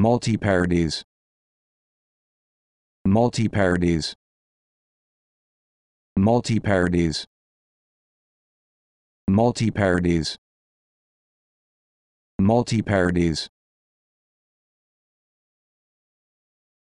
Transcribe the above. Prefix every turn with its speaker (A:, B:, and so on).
A: multi-parodies. Multi-parodies. Multi-parodies. Multi-parodies. Multi-parodies.